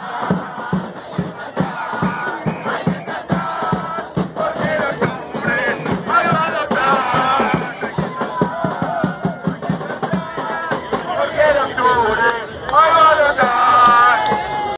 Amen.